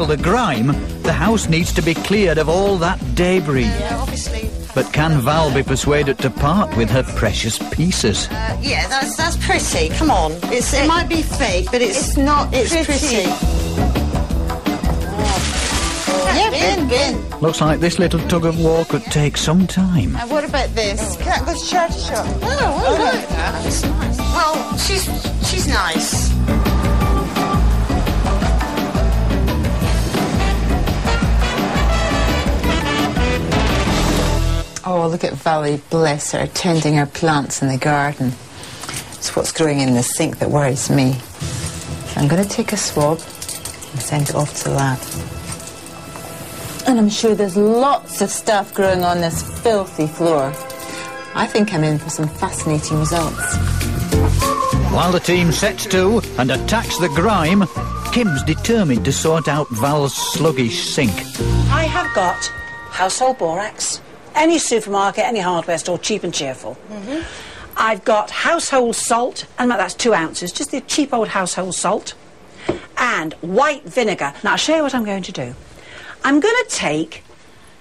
tackle the grime, the house needs to be cleared of all that debris. Yeah, obviously. But can Val be persuaded to part with her precious pieces? Uh, yeah, that's that's pretty. Come on, it's it, might be fake, but it's It's not it's pretty. pretty. Yeah, bin, bin. Looks like this little tug of war could take some time. And what about this? Can that go to charity shop? Oh, I like that. It's nice. Well, she's she's nice. Look at Valley, bless her, tending her plants in the garden. It's what's growing in the sink that worries me. So I'm going to take a swab and send it off to the lab. And I'm sure there's lots of stuff growing on this filthy floor. I think I'm in for some fascinating results. While the team sets to and attacks the grime, Kim's determined to sort out Val's sluggish sink. I have got household borax, any supermarket, any hardware store, cheap and cheerful. Mm-hmm. I've got household salt, and that's two ounces, just the cheap old household salt, and white vinegar. Now, I'll show you what I'm going to do. I'm going to take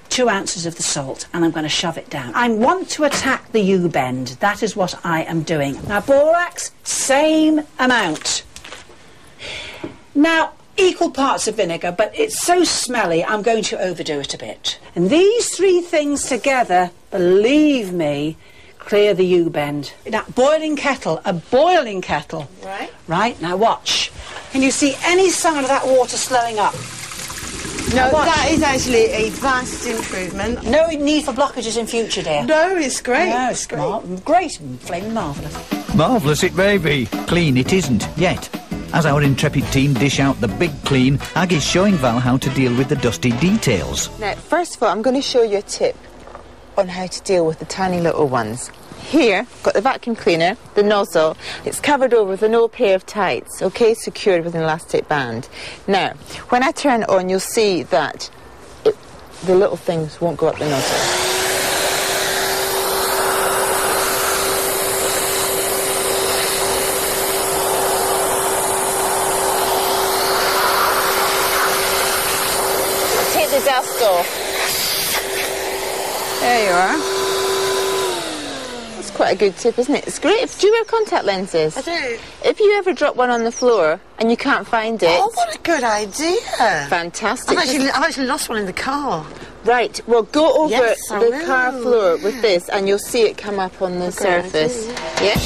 two ounces of the salt and I'm going to shove it down. I want to attack the U bend. That is what I am doing. Now, borax, same amount. Now, equal parts of vinegar, but it's so smelly, I'm going to overdo it a bit. And these three things together, believe me, clear the U bend. Now, boiling kettle, a boiling kettle. Right. Right, now watch. Can you see any sign of that water slowing up? No, that is actually a vast improvement. No need for blockages in future, dear. No, it's great. No, it's great. mar- great, flaming marvellous. Marvellous it may be. Clean it isn't, yet. As our intrepid team dish out the big clean, Aggie's showing Val how to deal with the dusty details. Now, first of all, I'm going to show you a tip on how to deal with the tiny little ones. Here, got the vacuum cleaner, the nozzle. It's covered over with an old pair of tights, okay, secured with an elastic band. Now, when I turn it on, you'll see that it, the little things won't go up the nozzle. Take the dust off. There you are. That's quite a good tip, isn't it? It's great. Do you wear contact lenses? I do. If you ever drop one on the floor and you can't find it, Oh, what a good idea. fantastic. I've actually, I've actually lost one in the car. Right, well, go over Yes, the will. car floor with this and you'll see it come up on the oh, good surface. Yeah?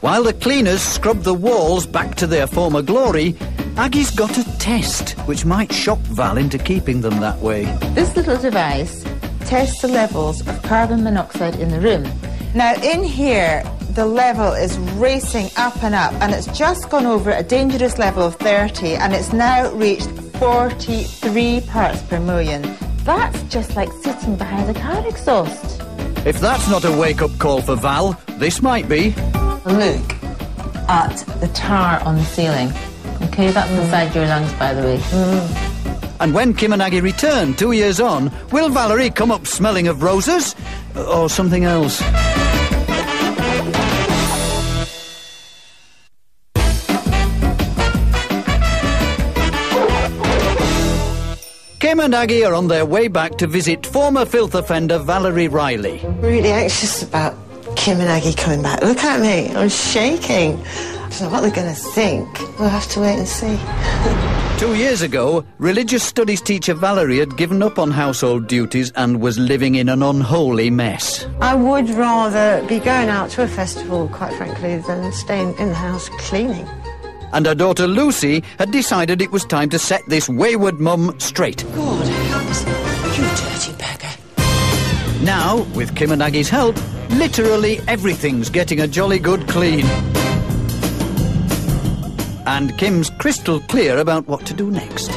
While the cleaners scrub the walls back to their former glory, Aggie's got a test which might shock Val into keeping them that way. This little device tests the levels of carbon monoxide in the room. Now, in here, the level is racing up and up, and it's just gone over a dangerous level of 30, and it's now reached 43 parts per million. That's just like sitting behind a car exhaust. If that's not a wake up call for Val, this might be. Look at the tar on the ceiling. Okay, that's inside your lungs, by the way. Mm. And when Kim and Aggie return two years on, will Valerie come up smelling of roses? Or something else? Kim and Aggie are on their way back to visit former filth offender Valerie Riley. Really anxious about Kim and Aggie coming back. Look at me, I'm shaking. I don't know what they're going to think. We'll have to wait and see. Two years ago, religious studies teacher Valerie had given up on household duties and was living in an unholy mess. I would rather be going out to a festival, quite frankly, than staying in the house cleaning. And her daughter Lucy had decided it was time to set this wayward mum straight. God, helps. You dirty beggar. Now, with Kim and Aggie's help, literally everything's getting a jolly good clean. And Kim's crystal clear about what to do next.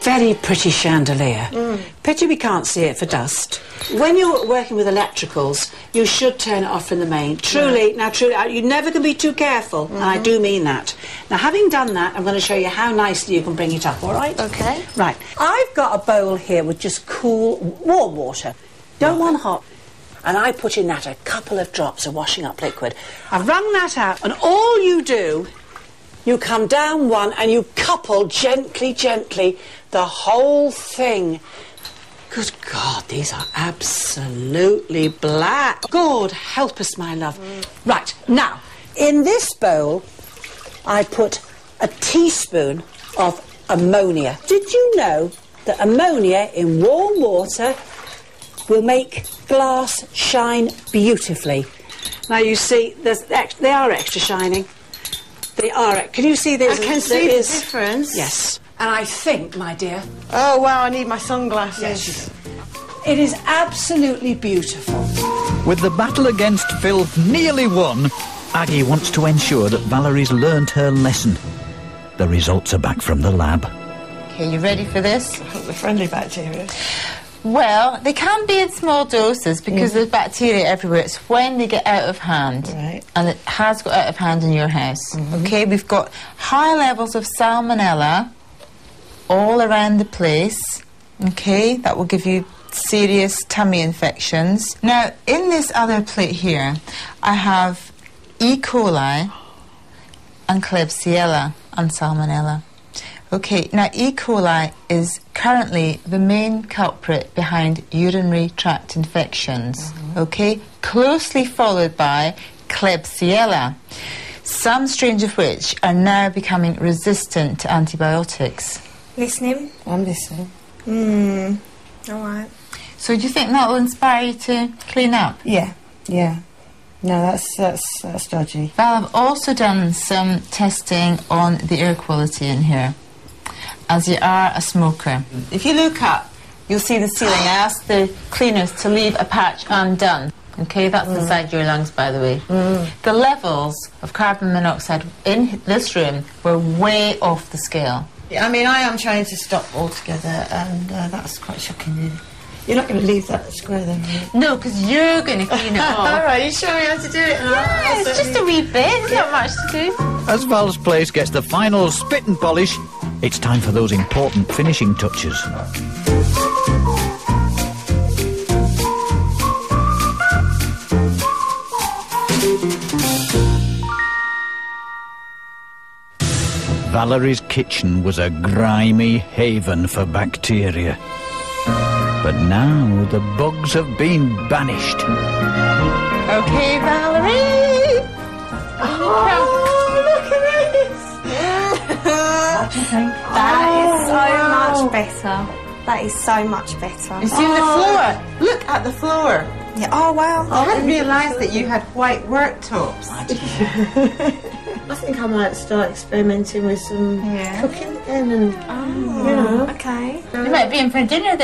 Very pretty chandelier. Pity we can't see it for dust. When you're working with electricals, you should turn it off in the main. Truly, now truly, uh, you never can be too careful, and I do mean that. Now, having done that, I'm going to show you how nicely you can bring it up, all right? Okay. Right. I've got a bowl here with just cool, warm water. Don't want hot. And I put in that a couple of drops of washing up liquid. I've wrung that out, and all you do You come down one and you couple gently, gently the whole thing. Good God, these are absolutely black. God help us, my love. Mm. Right, now, in this bowl, I put a teaspoon of ammonia. Did you know that ammonia in warm water will make glass shine beautifully? Now you see, there's ex- they are extra shining. They are. Can you see this? I can there see the is- difference. Yes. And I think, my dear, Oh wow, I need my sunglasses. it is absolutely beautiful. With the battle against filth nearly won, Aggie wants to ensure that Valerie's learned her lesson. The results are back from the lab. Okay, you ready for this? The friendly bacteria. Well, they can be in small doses because mm. there's bacteria everywhere. It's when they get out of hand. Right. And it has got out of hand in your house. Mm-hmm. Okay, we've got high levels of salmonella all around the place. Okay, that will give you serious tummy infections. Now, in this other plate here, I have E. coli and Klebsiella and Salmonella. Okay, now E. coli is currently the main culprit behind urinary tract infections. Okay, closely followed by Klebsiella, some strains of which are now becoming resistant to antibiotics. Listening? I'm listening. Hmm. All right. So, do you think that will inspire you to clean up? Yeah, yeah. No, that's that's that's dodgy. Val, I've also done some testing on the air quality in here, as you are a smoker. If you look up, you'll see the ceiling. I asked the cleaners to leave a patch undone. Okay, that's inside your lungs, by the way. The levels of carbon monoxide in this room were way off the scale. Yeah, I mean, I am trying to stop altogether, and uh, that's quite shocking. Really. You're not going to leave that square then, are you? No, because you're going to clean it All off. right, you show me how to do it. Yeah, it's just a wee bit. There's not much to do. As Val's place gets the final spit and polish, it's time for those important finishing touches. Valerie's kitchen was a grimy haven for bacteria. But now the bugs have been banished. Okay, Valerie. That is oh, so much better. That is so much better. You see the oh. floor? Look at the floor. Yeah. Oh wow. I hadn't realised that you had white worktops. I think I might start experimenting with some Yeah. cooking again, and you oh, know. Okay. You might be in for dinner there